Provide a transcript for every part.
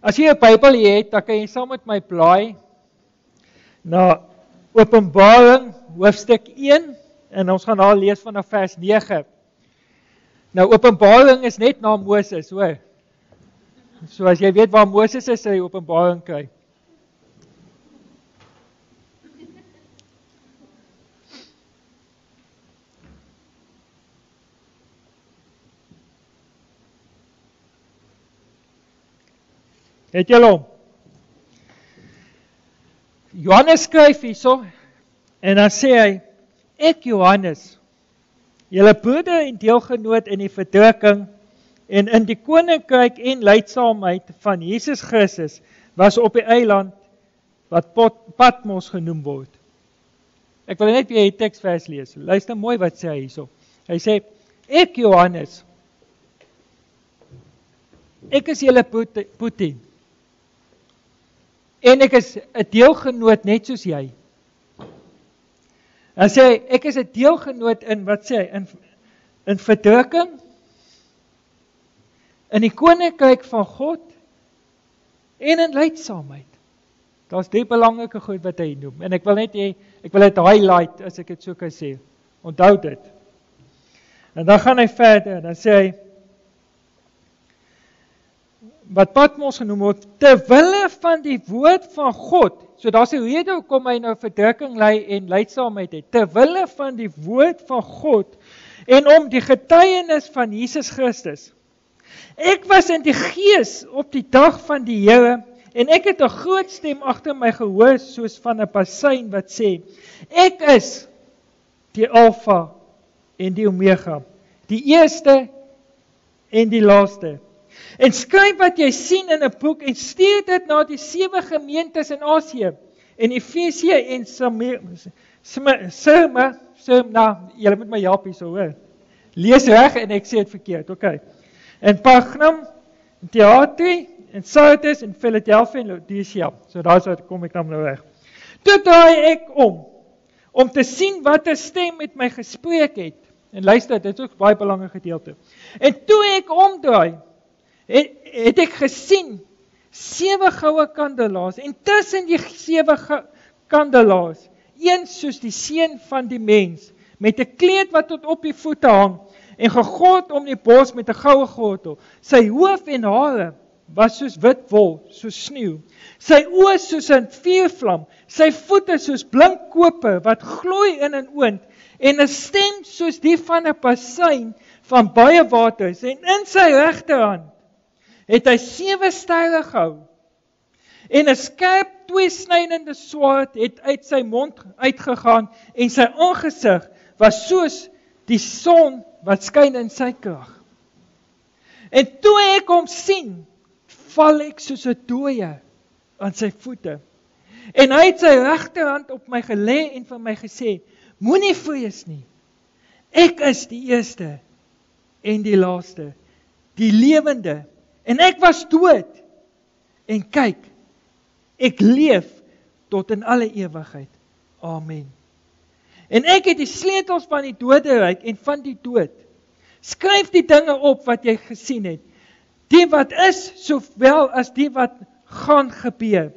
As jy 'n Bybel het, dan kan jy saam met my blaai na Openbaring hoofstuk 1 en ons gaan daar lees vanaf vers 9. Nou Openbaring is net na Moses, hoor. So as jy weet waar Moses is, sê jy Openbaring kry. Het jy hom? Johannes skryf hierso en dan sê hy ek Johannes julle broeder en deelgenoot in die verdrukking en in die koninkryk en lydsaamheid van Jesus Christus was op die eiland wat Patmos genoem word. Ek wil net weer die teksvers lees. Luister mooi wat sê hy hierso. Hy sê ek Johannes ek is julle Putin en ek is 'n deelgenoot net soos jy. Hy sê ek is 'n deelgenoot in wat sê hy in in verdrukking in die koninkryk van God en in lydsaamheid. Daar's drie belangrike goed wat hy noem en ek wil net hê ek wil dit highlight as ek dit so kan sê. Onthou dit. En dan gaan hy verder, dan sê hy wat Patmos genoem word ter wille van die woord van God. So daar's 'n rede hoekom hy nou verdrukking ly en lydsaamheid het. Ter wille van die woord van God en om die getuienis van Jesus Christus. Ek was in die gees op die dag van die Here en ek het 'n groot stem agter my gehoor soos van 'n basuin wat sê: Ek is die Alfa en die Omega, die eerste en die laaste. En skryf wat jy sien in 'n boek en stuur dit na die sewe gemeentes in Asië en Efesië en Smyrna Smyrna julle moet my help hierso hoor. Lees reg en ek sê dit verkeerd. OK. En Pergamum, Thyatira en Sardis en Philadelphia en Laodicea. So daar's wat kom ek nou reg. Toe draai ek om om te sien watter stem met my gespreek het. En luister, dit is ook baie belangrike gedeelte. En toe ek omdraai, het, het ek gesien sewe goue kandelaars en tussen die sewe kandelaars een soos die seun van die mens met 'n kleed wat tot op die voete hang en gegord om die bors met 'n goue gordel sy hoof en hare was soos wit wol soos sneeu. Sy oë soos 'n vuurvlam sy voete soos blink koper wat gloei in 'n oond en 'n stem soos die van 'n bassein van baie waters en in sy regterhand het hy sewe style gehou. En 'n skerp tweesnydende swaard het uit sy mond uitgegaan en sy aangesig was soos die son wat skyn in sy krag. En toe ek hom sien, val ek soos 'n dooie aan sy voete. En hy het sy regterhand op my gelê en vir my gesê: Moenie vrees nie. Ek is die eerste en die laaste, die lewende En ek was dood. En kyk, ek leef tot in alle ewigheid. Amen. En ek het die sleutels van die doderyk en van die dood. Skryf die dinge op wat jy gesien het. Die wat is sowel as die wat gaan gebeur.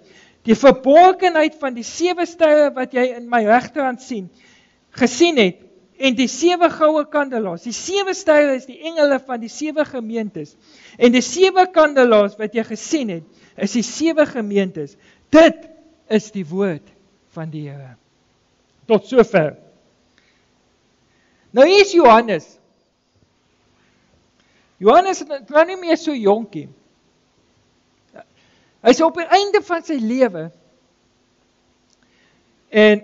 Die verborgenheid van die sewe sterre wat jy in my regterhand sien, gesien het en die sewe goue kandelaars. Die sewe sterre is die engele van die sewe gemeentes. En die sewe kandelaars wat jy gesien het, is die sewe gemeentes. Dit is die woord van die Here. Tot sover. Nou hier is Johannes. Johannes is nou nie meer so jonkie. Hy's op die einde van sy lewe. En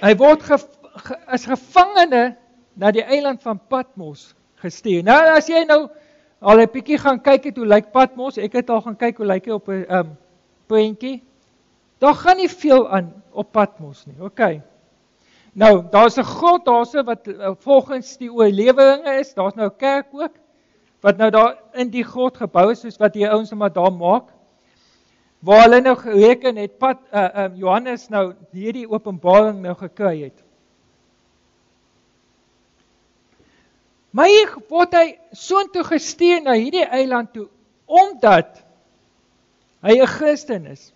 hy word ge, as gevangene na die eiland van Patmos gestuur. Nou as jy nou al 'n bietjie gaan kyk het hoe lyk Patmos, ek het al gaan kyk hoe lyk hy op 'n um puntjie. Daar gaan nie veel aan op Patmos nie. OK. Nou, daar's 'n grot daarse wat uh, volgens die oorleweringe is, daar's nou 'n kerk ook wat nou daar in die grot gebou is soos wat die ouens maar daar maak. Waar hulle nou gereken het pad uh um Johannes nou hierdie openbaring nou gekry het. Hier word hy soontoe gestuur na hierdie eiland toe omdat hy 'n Christen is.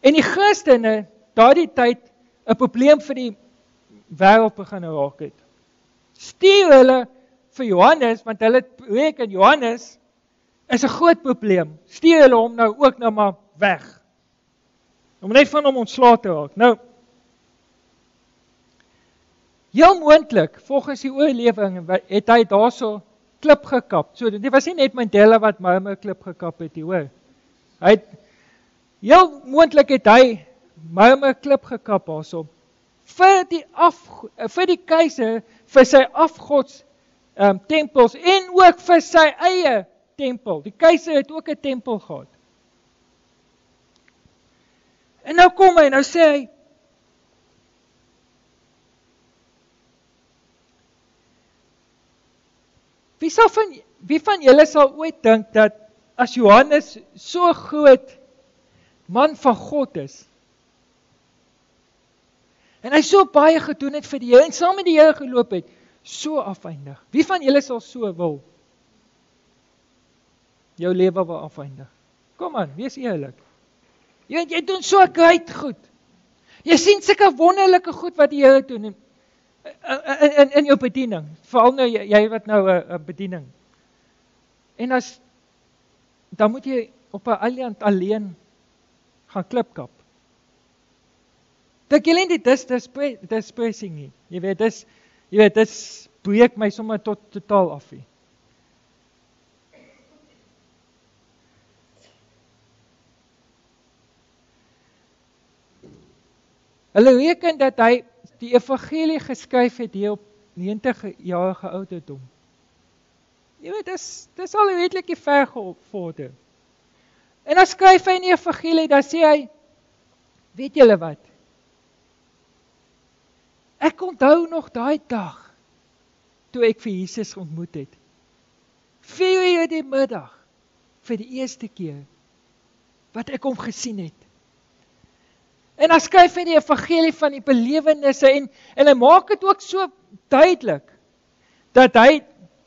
En die Christene daardie tyd 'n probleem vir die wêreld begin raak het. Stuur hulle vir Johannes want hulle reken Johannes is 'n groot probleem. Stuur hulle hom nou ook nou maar weg. Om net van hom ontslae te raak. Nou Heel moontlik, volgens die oorlewing, het hy daarso klip gekap. So dit was nie net Mandela wat Mahoma klip gekap het nie, hoor. Hy het heel moontlik het hy Mahoma klip gekap daarso vir die af vir die keiser vir sy afgods um, tempels en ook vir sy eie tempel. Die keiser het ook 'n tempel gehad. En nou kom hy, nou sê hy Wie sal van wie van julle sal ooit dink dat as Johannes so groot man van God is en hy so baie gedoen het vir die Here en saam met die Here geloop het, so afeindig. Wie van julle sal so wil jou lewe wil afeindig? Kom aan, wees eerlik. Jy weet jy doen so great goed. Jy sien sulke wonderlike goed wat die Here doen en in in in jou bediening, veral nou jy, jy wat nou 'n uh, bediening. En as dan moet jy op 'n eiland alleen gaan klipkap. Dink jy net dis dis dis pressing nie. Jy weet dis jy weet dis breek my sommer tot totaal af nie. Hulle reken dat hy die evangelie geskryf het hier op 90 jarige ouderdom. Jy weet dis dis al redelik ver gevorder. En dan skryf hy in die evangelie, dan sê hy weet julle wat? Ek onthou nog daai dag toe ek vir Jesus ontmoet het. 4 uur die middag vir die eerste keer wat ek hom gesien het. En dan skryf hy die evangelie van die belewennisse en en hy maak dit ook so duidelik dat hy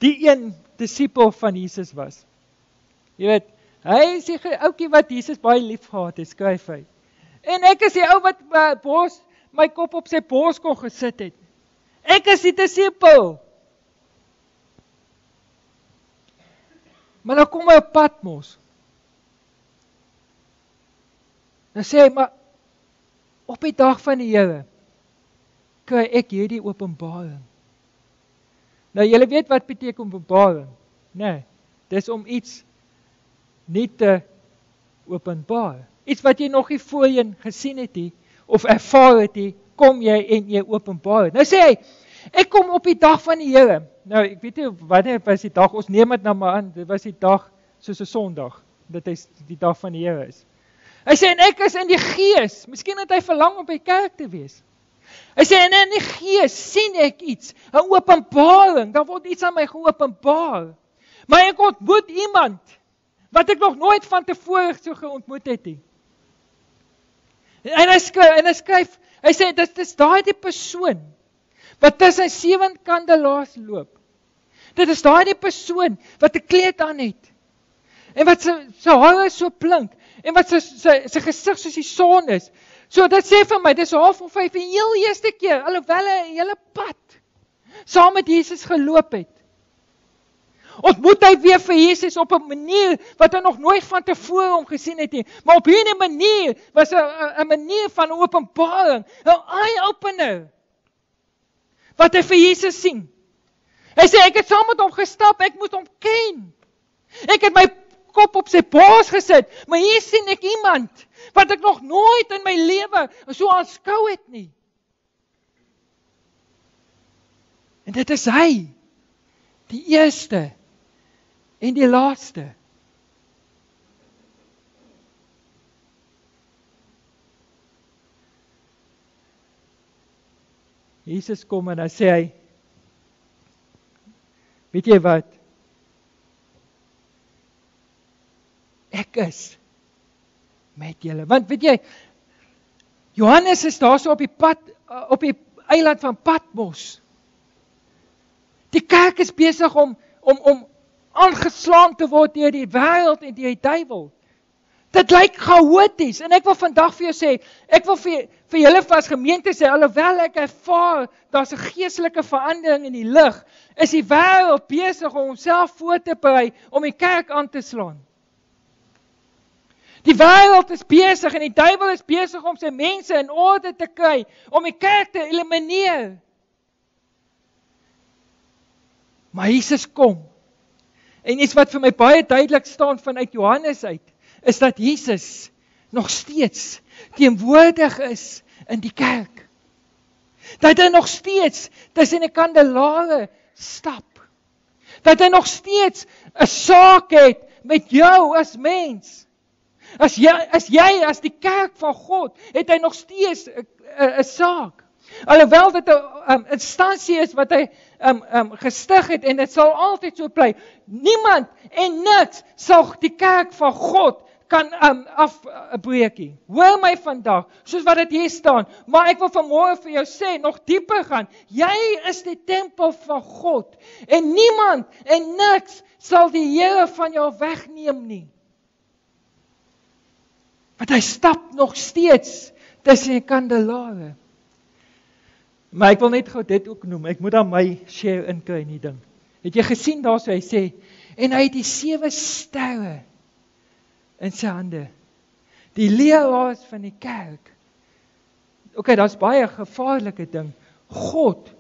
die een disipel van Jesus was. Jy weet, hy is die ouetjie wat Jesus baie lief gehad het, skryf hy. En ek is die ou wat my bos my kop op sy bors kon gesit het. Ek is die disipel. Maar nou kom hy op Patmos. Dan sê hy maar op die dag van die Here kry ek hierdie openbaring. Nou julle weet wat beteken openbaring, né? Nee, dis om iets nie te openbaar. Iets wat jy nog nie voorheen gesien het nie of ervaar het nie, kom jy en jy openbaar. Nou sê hy, ek kom op die dag van die Here. Nou ek weet nie wanneer was die dag ons neem dit nou maar aan, dit was die dag soos 'n Sondag, dit is die dag van die Here is. Hy sê en ek is in die gees. Miskien het hy verlang om by kerk te wees. Hy sê en in die gees sien ek iets, 'n openbaring. Daar word iets aan my geopenbaar. Maar ek ontmoet iemand wat ek nog nooit van tevore so geontmoet het nie. En hy skryf en hy skryf, hy sê dit is daai persoon wat tussen sewe kandelaars loop. Dit is daai persoon wat 'n kleed aan het. En wat sy sy hare so blink en wat sy sy sy gesig soos die son is. So dit sê vir my dis half of 5 die heel eerste keer alhoewel hy 'n hele pad saam met Jesus geloop het. Ontmoet hy weer vir Jesus op 'n manier wat hy nog nooit van tevore hom gesien het nie, maar op hierdie manier was 'n 'n manier van openbaring, 'n eye opener. Wat hy vir Jesus sien. Hy sê ek het saam met hom gestap, ek moet hom ken. Ek het my kop op sy bors gesit, maar hier sien ek iemand wat ek nog nooit in my lewe so aanskou het nie. En dit is hy. Die eerste en die laaste. Jesus kom en hy sê hy Weet jy wat? Ek is met julle. Want weet jy Johannes is daarso op die pad uh, op die eiland van Patmos. Die kerk is besig om om om aangeslaan te word deur die wêreld en deur die duiwel. Dit lyk chaoties en ek wil vandag vir jou sê, ek wil vir vir julle vas gemeente sê alhoewel ek ervaar daar's 'n geestelike verandering in die lig, is die wêreld besig om homself voor te berei om die kerk aan te slaan. Die wêreld is besig en die duiwel is besig om sy mense in orde te kry om die kerk te elimineer. Maar Jesus kom. En iets wat vir my baie duidelik staan vanuit Johannes uit, is dat Jesus nog steeds teenwoordig is in die kerk. Dat hy nog steeds tussen die kandelare stap. Dat hy nog steeds 'n saak het met jou as mens. As jy as jy as die kerk van God, het hy nog steeds 'n saak. Alhoewel dit 'n um, instansie is wat hy um um gestig het en dit sal altyd so bly. Niemand en niks sal die kerk van God kan um afbreekie. Hoor my vandag, soos wat dit hier staan, maar ek wil vanmôre vir jou sê nog dieper gaan. Jy is die tempel van God en niemand en niks sal die Here van jou wegneem nie want hy stap nog steeds tussen die kandelare. Maar ek wil net gou dit ook noem. Ek moet dan my share inkry in die ding. Het jy gesien daarso hy sê en hy het die sewe sterre in sy hande. Die leeu's van die kerk. OK, daar's baie gevaarlike ding. God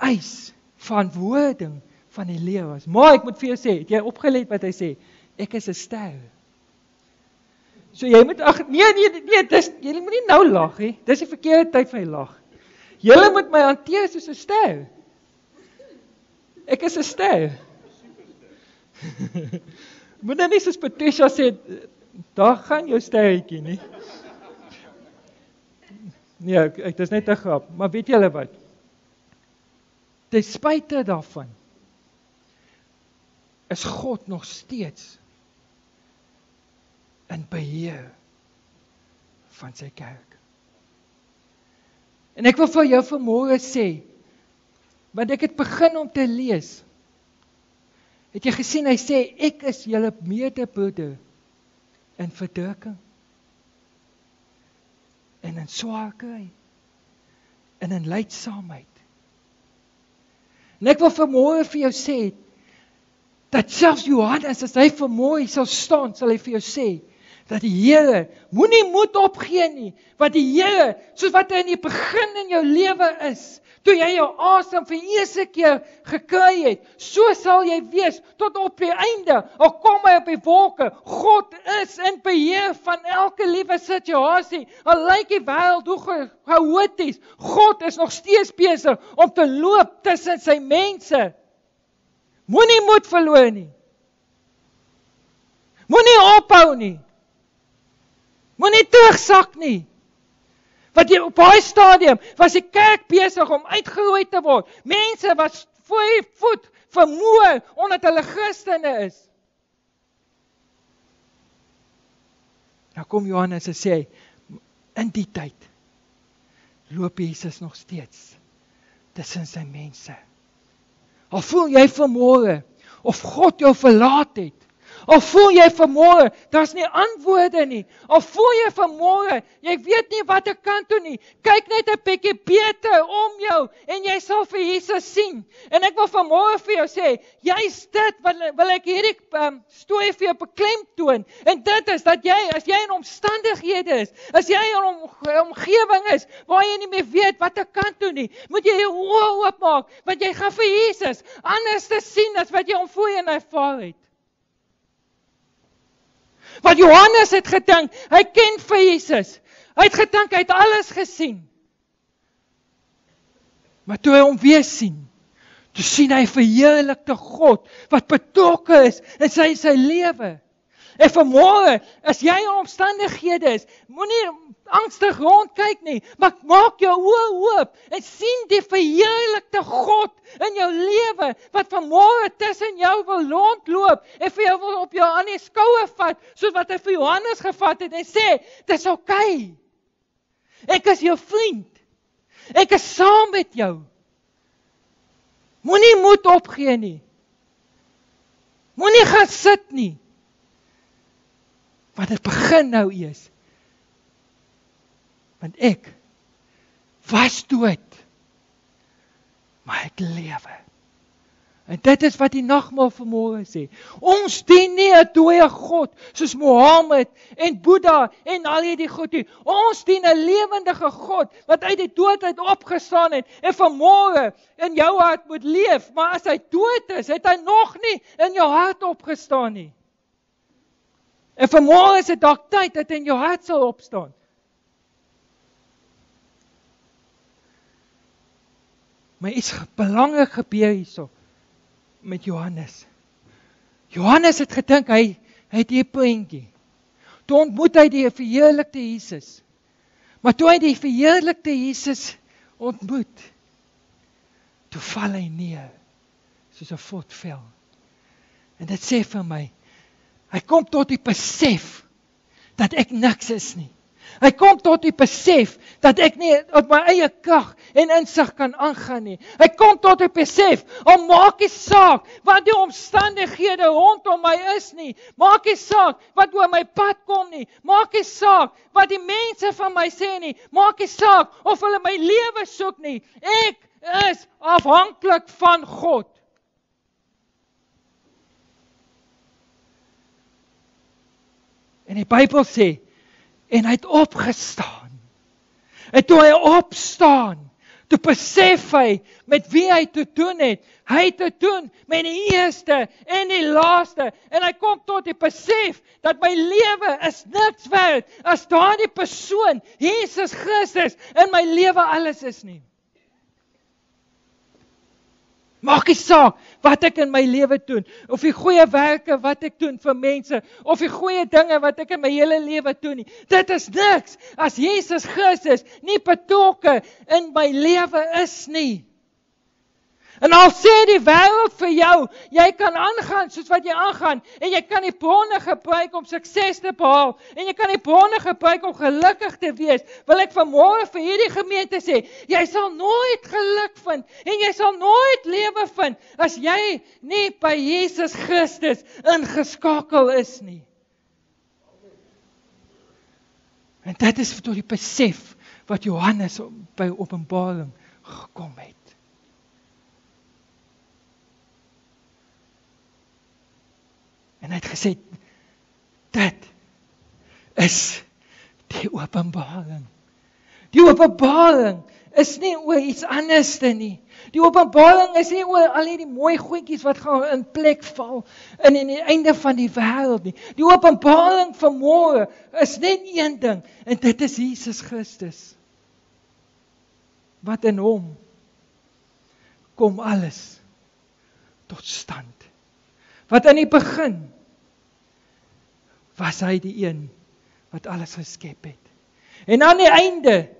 eis verantwoording van die leeu's. Maar ek moet vir jou sê, het jy opgelet wat hy sê? Ek is 'n ster. So jy moet ag nee nee nee dis jy moet nie nou lag nie. Dis die verkeerde tyd vir lag. Jy moet my hanteer soos 'n ster. Ek is 'n ster. Moet dan nie soos Patricia sê daar gaan jou sterretjie nie. Nee, ek, ek dis net 'n grap, maar weet julle wat? Ten spyte daarvan is God nog steeds in beheer van sy kerk. En ek wil vir jou vanmôre sê want ek het begin om te lees. Het jy gesien hy sê ek is julle medebroeder in verdrukking en in swaarkry en in lydsaamheid. En ek wil vanmôre vir jou sê dat selfs Johannes as hy vanmôre sal staan, sal hy vir jou sê dat die Here moenie moed opgee nie want die Here soos wat hy in die begin in jou lewe is toe jy jou asem vir eerste keer gekry het so sal jy wees tot op die einde. Al kom hy op die wolke God is in beheer van elke liewe situasie. Al lyk die wêreld hoe chaoties God is nog steeds besig om te loop tussen sy mense. Moenie moed verloor nie. Moenie ophou nie Moenie terugsak nie. Want jy op daai stadium was die kerk besig om uitgeroei te word. Mense was die voet vermoor omdat hulle Christene is. Nou kom Johannes en sê in die tyd loop Jesus nog steeds tussen sy mense. Al voel jy vermoor of God jou verlaat het, Al voel jy vermoë, daar's nie antwoorde nie. Al voel jy vermoë, jy weet nie watter kant toe nie. Kyk net 'n bietjie beter om jou en jy sal vir Jesus sien. En ek wil vanmôre vir jou sê, jy's dit wat wil ek hierdie um, storie vir jou beklemtoon. En dit is dat jy as jy in omstandighede is, as jy in 'n om, omgewing is waar jy nie meer weet watter kant toe nie, moet jy jou oë oopmaak want jy gaan vir Jesus anders te sien as wat jy hom voor en ervaar het. Want Johannes het gedink hy ken vir Jesus. Hy het gedink hy het alles gesien. Maar toe hy hom weer sien, toe sien hy verheerlikte God wat betrokke is in sy sy lewe. En vanmôre, as jy in omstandighede is, moenie angstig rondkyk nie, maar maak jou oë oop en sien die verheerlikte God in jou lewe wat vanmôre tussen jou wil rondloop en vir jou wil op jou aan die skouer vat, soos wat hy vir Johannes gevat het en sê, "Dis oukei. Okay. Ek is jou vriend. Ek is saam met jou." Moenie moed opgee nie. Moenie gaan sit nie. Maar dit begin nou eers. Want ek was dood. Maar ek lewe. En dit is wat die nagmaal vanmôre sê. Ons dien nie 'n dooie God soos Mohammed en Boeddha en al hierdie goed nie. Ons dien 'n lewendige God wat uit die dood uit opgestaan het en vanmôre in jou hart moet leef, maar as hy dood is, het hy nog nie in jou hart opgestaan nie. En vanmôre is dit dalk tyd dat in jou hart sal opstaan. Maar iets belangrik gebeur hierso met Johannes. Johannes het gedink hy hy het 'n prentjie. Toe ontmoet hy die verheerlikte Jesus. Maar toe hy die verheerlikte Jesus ontmoet, toe val hy neer soos 'n votvel. En dit sê vir my, hy kom tot die besef dat ek niks is nie. Hy kom tot die besef dat ek nie op my eie krag en insig kan aangaan nie. Hy kom tot die besef, om maak nie saak wat die omstandighede rondom my is nie. Maak nie saak wat oor my pad kom nie. Maak nie saak wat die mense van my sê nie. Maak nie saak of hulle my lewe soek nie. Ek is afhanklik van God. En die Bybel sê en hy het opgestaan. En toe hy opstaan, toe besef hy met wie hy te doen het. Hy het te doen met die eerste en die laaste en hy kom tot die besef dat my lewe is niks werd as daardie persoon Jesus Christus in my lewe alles is nie. Maak nie saak wat ek in my lewe doen of die goeie werke wat ek doen vir mense of die goeie dinge wat ek in my hele lewe doen nie. Dit is niks as Jesus Christus nie betrokke in my lewe is nie. En al sê die wêreld vir jou, jy kan aangaan soos wat jy aangaan en jy kan die bronne gebruik om sukses te behaal en jy kan die bronne gebruik om gelukkig te wees. Wil ek vanmôre vir hierdie gemeente sê, jy sal nooit geluk vind en jy sal nooit lewe vind as jy nie by Jesus Christus ingeskakel is nie. En dit is tot die besef wat Johannes by Openbaring gekom het. En hy het gesê dit is die openbaring. Die openbaring is nie oor iets anderste nie. Die openbaring is nie oor al hierdie mooi goedjies wat gaan in plek val in in die einde van die wêreld nie. Die openbaring van môre is net een ding en dit is Jesus Christus. Wat in hom kom alles tot stand. Wat aan die begin was hy die een wat alles geskep het. En aan die einde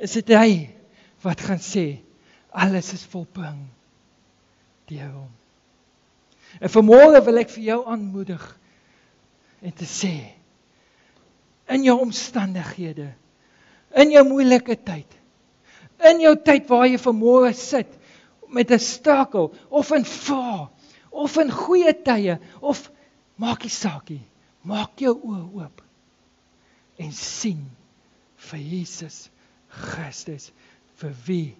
is dit hy wat gaan sê alles is volbring deur hom. En vanmôre wil ek vir jou aanmoedig en te sê in jou omstandighede in jou moeilike tyd in jou tyd waar jy vanmôre sit met 'n strakel of in vaa of in goeie tye of maak nie saak nie. Maak jou oë oop en sien vir Jesus Christus vir wie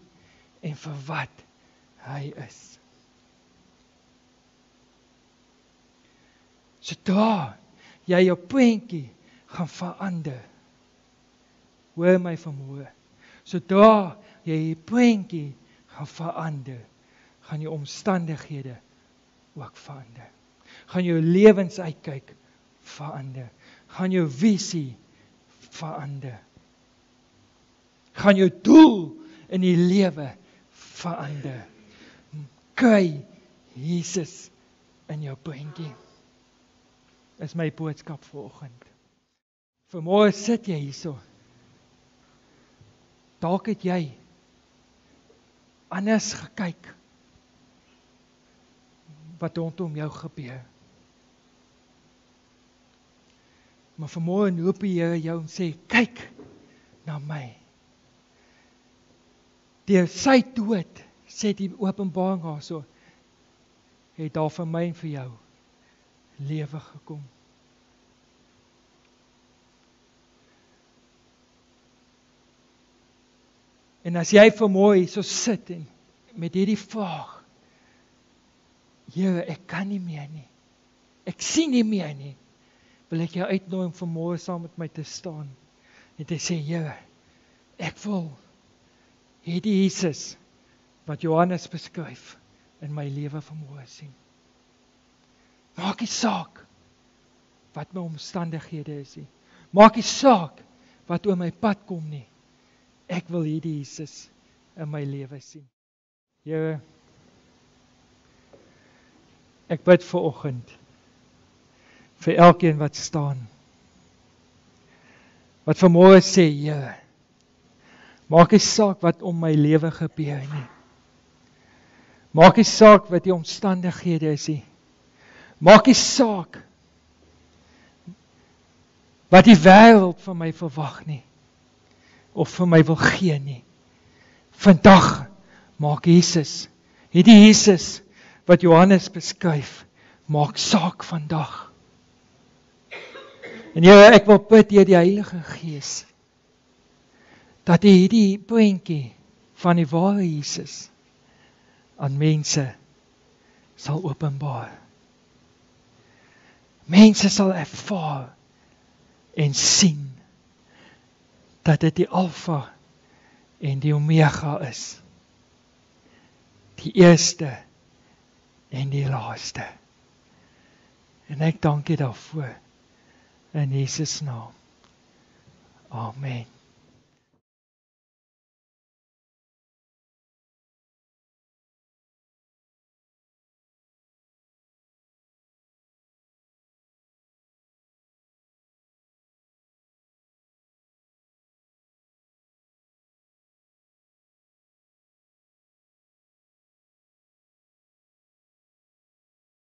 en vir wat hy is. Sodra jy jou prentjie gaan verander. Hoor my vanmôre. Sodra jy jou prentjie gaan verander, gaan jou omstandighede ook verander. Gaan jou lewensuitkyk verander. Gaan jou visie verander. Gaan jou doel in die lewe verander. Kry Jesus in jou prentjie. Is my boodskap vanoggend. Vanmôre sit jy hierso. Dalk het jy anders gekyk wat rondom jou gebeur. Maar vanmôre roep die Here jou en sê: "Kyk na my." Deur sy dood sê die Openbaring daarso het daar vir my en vir jou lewe gekom. En as jy vanmôre hierso sit en met hierdie vraag Here, ek kan nie meer nie. Ek sien nie meer nie. Wil ek jou uitnooi om vanmôre saam met my te staan en te sê, Here, ek wil hierdie Jesus wat Johannes beskryf in my lewe vanmôre sien. Maak nie saak wat my omstandighede is nie. Maak nie saak wat oor my pad kom nie. Ek wil hierdie Jesus in my lewe sien. Here Ek bid vir oggend vir elkeen wat staan. Wat vanmôre sê, Here, maak nie saak wat om my lewe gebeur nie. Maak nie saak wat die omstandighede is nie. Maak nie saak wat die wêreld van my verwag nie of vir my wil gee nie. Vandag maak Jesus, hierdie Jesus wat Johannes beskryf, maak saak vandag. En Here, ek wil bid deur die Heilige Gees dat hy hierdie prentjie van die ware Jesus aan mense sal openbaar. Mense sal ervaar en sien dat dit die alfa en die omega is. Die eerste en die laaste. En ek dank U daarvoor in Jesus naam. Amen.